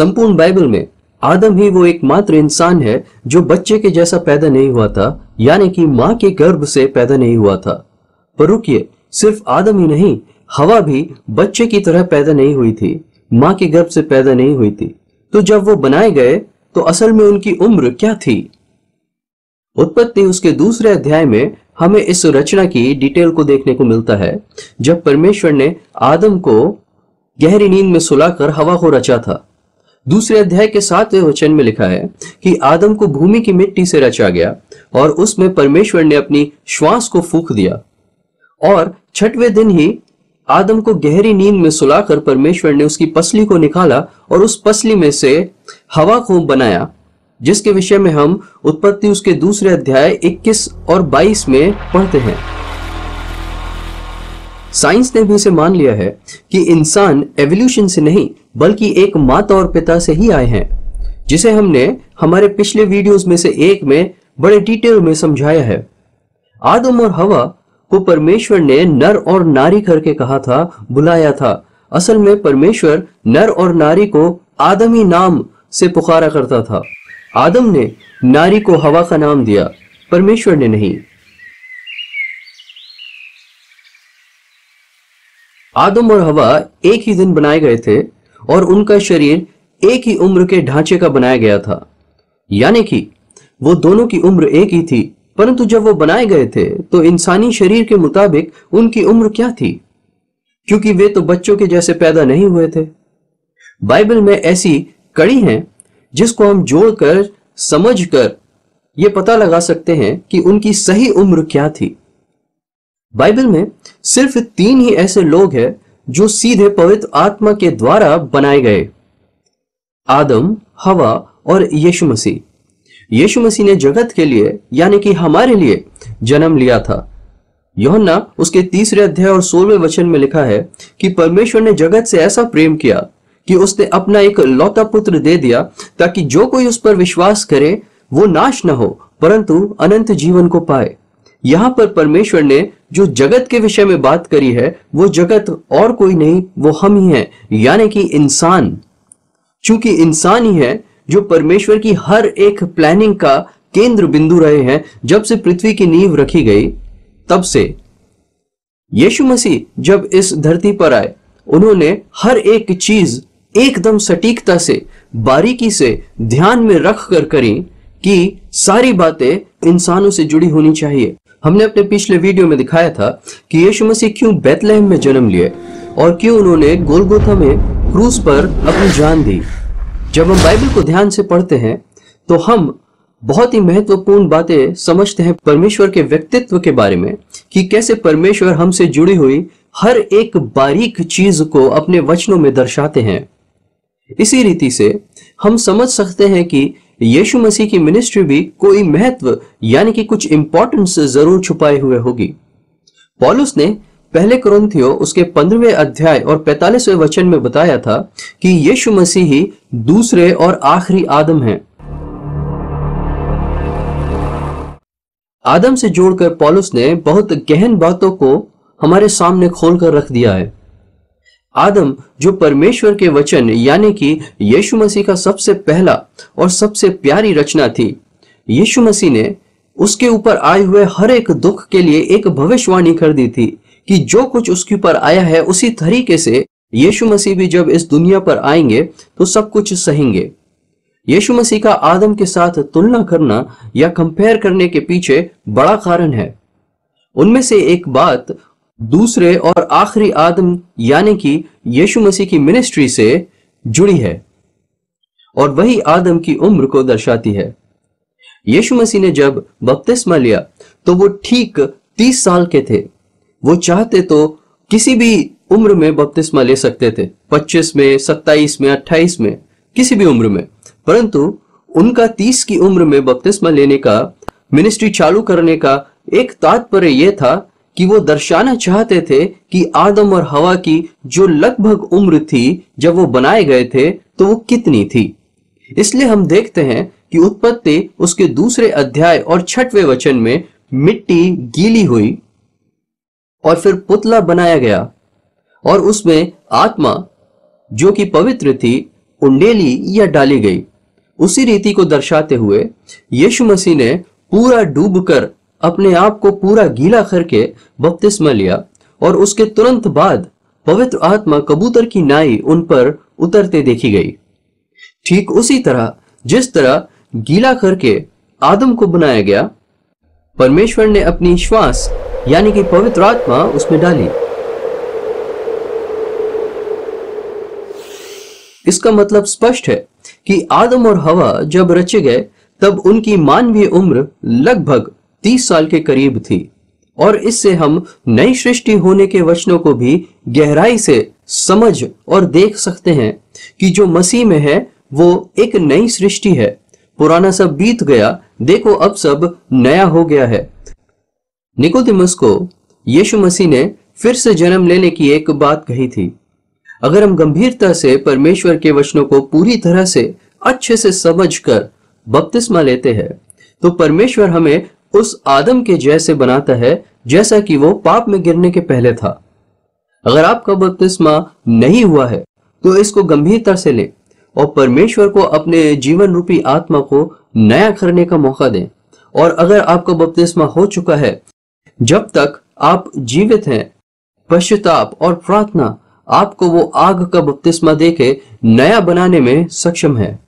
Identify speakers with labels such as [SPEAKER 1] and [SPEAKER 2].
[SPEAKER 1] संपूर्ण बाइबल में, आदम ही वो एकमात्र इंसान है जो बच्चे के जैसा पैदा नहीं हुआ था, यानी कि माँ के गर्भ से पैदा नहीं हुआ था। पर रुकिए, सिर्फ़ आदम ही नहीं, हवा भी बच्चे की तरह पैदा नहीं हुई थी, माँ के गर्भ से पैदा नहीं हुई थी। तो जब वो बनाए गए तो असल में उनकी उम्र क्या थी? उत्पत्ति उसके दूसरे अध्याय में हमें इस रचना की डिटेल को देखने को मिलता है, जब परमेश्वर ने आदम को गहरी नींद में सुलाकर हवा को रचा था। दूसरे अध्याय के सातवें वचन में लिखा है कि आदम को भूमि की मिट्टी से रचा गया और उसमें परमेश्वर ने अपनी श्वास को फूक दिया। और छठवें दिन ही आदम को गहरी नींद में सुलाकर परमेश्वर ने उसकी पसली को निकाला और उस पसली में से हवा को बनाया, जिसके विषय में हम उत्पत्ति उसके दूसरे अध्याय 21 और 22 में पढ़ते हैं। साइंस ने भी इसे मान लिया है कि इंसान एवोल्यूशन से नहीं बल्कि एक माता और पिता से ही आए हैं, जिसे हमने हमारे पिछले वीडियोस में से एक में बड़े डिटेल में समझाया है। आदम और हवा को परमेश्वर ने नर और नारी करके कहा था, बुलाया था। असल में परमेश्वर नर और नारी को आदमी नाम से पुकारा करता था। आदम ने नारी को हवा का नाम दिया, परमेश्वर ने नहीं। आदम और हवा एक ही दिन बनाए गए थे और उनका शरीर एक ही उम्र के ढांचे का बनाया गया था। यानी कि वो दोनों की उम्र एक ही थी, परंतु जब वो बनाए गए थे तो इंसानी शरीर के मुताबिक उनकी उम्र क्या थी? क्योंकि वे तो बच्चों के जैसे पैदा नहीं हुए थे। बाइबल में ऐसी कड़ी हैं, जिसको हम जोड़कर, समझकर ये पता लगा सकते हैं कि उनकी सही उम्र क्या थी। बाइबल में सिर्फ़ तीन ही ऐसे लोग हैं जो सीधे पवित्र आत्मा के द्वारा बनाए गए। आदम, हवा और यीशु मसीह। यीशु मसीह ने जगत के लिए, यानी कि हमारे लिए, जन्म लिया था। योहन्ना उसके तीसरे अध्याय और सोलवे वचन में लिखा है कि परमेश्वर ने जगत से ऐसा प्रेम किया कि उसने अपना एक लौता पुत्र दे दिया ताकि जो कोई उस पर विश्वास करे, वो नाश न हो, परंतु अनंत जीवन को पाए। यहाँ पर परमेश्वर ने जो जगत के विषय में बात करी है, वो जगत और कोई नहीं, वो हम ही हैं। यानी कि इंसान। चूँकि इंसान ही है, जो परमेश्वर की हर एक प्लानिंग का केंद्र बिंदु रहे हैं, जब से पृथ्वी की नींव रखी गई, तब से। यीशु मसीह जब इस धरती पर आए, उन्होंने हर एक चीज़ एकदम सटीकता से, बारीकी से ध्यान में रख कर करी कि सारी बातें इंसानों से जुड़ी होनी चाहिए। हमने अपने पिछले वीडियो में दिखाया था कि यीशु मसीह क्यों बैतलहम में जन्म लिए और क्यों उन्होंने गोलगोथा में क्रूस पर अपनी जान दी। जब हम बाइबल को ध्यान से पढ़ते हैं तो हम बहुत ही महत्वपूर्ण बातें समझते हैं परमेश्वर के व्यक्तित्व के बारे में कि कैसे परमेश्वर हमसे जुड़ी हुई हर एक बारीक चीज़ को अपने वचनों में दर्शाते हैं। इसी रीति से हम समझ सकते हैं कि यीशु मसीह की मिनिस्ट्री भी कोई महत्व, यानी कि कुछ इंपॉर्टेंस ज़रूर छुपाए हुए होगी। पॉलुस ने पहले क्रंथियो, उसके पंद्रहवें अध्याय और पैतालीसवें वचन में बताया था कि यीशु मसीह ही दूसरे और आखिरी आदम हैं। आदम से जोड़कर पॉलुस ने बहुत गहन बातों को हमारे सामने खोलकर रख दिया है। आदम, जो परमेश्वर के वचन, यानी कि यीशु मसीह का सबसे पहला और सबसे प्यारी रचना थी। यीशु मसीह ने उसके ऊपर आए हुए हर एक दुख के लिए एक भविष्यवाणी कर दी थी कि जो कुछ उसके ऊपर आया है, उसी तरीके से यीशु मसीह भी जब इस दुनिया पर आएँगे तो सब कुछ सहेंगे। यीशु मसीह का आदम के साथ तुलना करना या कंपेयर करने के पीछे बड़ा कारण है। उनमें से एक बात दूसरे और आखिरी आदम, यानी कि यीशु मसीह की मिनिस्ट्री से जुड़ी है और वही आदम की उम्र को दर्शाती है। यीशु मसीह ने जब बपतिस्मा लिया तो वो ठीक तीस साल के थे। वो चाहते तो किसी भी उम्र में बपतिस्मा ले सकते थे 25 में 27 में 28 में, किसी भी उम्र में। परंतु उनका 30 की उम्र में बपतिस्मा लेने का मिनिस्ट्री चालू करने का एक तात्पर्य यह था कि वो दर्शाना चाहते थे कि आदम और हवा की जो लगभग उम्र थी, जब वो बनाए गए थे तो वो कितनी थी। इसलिए हम देखते हैं कि उत्पत्ति उसके दूसरे अध्याय और छठवें वचन में मिट्टी गीली हुई और फिर पुतला बनाया गया और उसमें आत्मा, जो कि पवित्र थी, उंडेली या डाली गई। उसी रीति को दर्शाते हुए यीशु मसीह ने पूरा डूबकर अपने आप को पूरा गीला करके बपतिस्मा लिया और उसके तुरंत बाद पवित्र आत्मा कबूतर की नाई उन पर उतरते देखी गई। ठीक उसी तरह, जिस तरह गीला करके आदम को बनाया गया, परमेश्वर ने अपनी श्वास, यानी कि पवित्र आत्मा, उसमें डाली। इसका मतलब स्पष्ट है कि आदम और हवा जब रचे गए, तब उनकी मानवीय उम्र लगभग तीस साल के करीब थी। और इससे हम नई सृष्टि होने के वचनों को भी गहराई से समझ और देख सकते हैं कि जो मसीह में है, वो एक नई सृष्टि है। पुराना सब बीत गया, देखो अब सब नया हो गया है। निकोदिमस को यीशु मसीह ने फिर से जन्म लेने की एक बात कही थी। अगर हम गंभीरता से परमेश्वर के वचनों को पूरी तरह से अच्छे से समझकर बपतिस्मा लेते हैं तो परमेश्वर हमें उस आदम के जैसे बनाता है, जैसा कि वो पाप में गिरने के पहले था। अगर आपका बपतिस्मा नहीं हुआ है तो इसको गंभीरता से लें और परमेश्वर को अपने जीवन रूपी आत्मा को नया करने का मौका दें। और अगर आपका बपतिस्मा हो चुका है, जब तक आप जीवित हैं, पश्चाताप और प्रार्थना, आपको वो आग का बपतिस्मा देके नया बनाने में सक्षम है।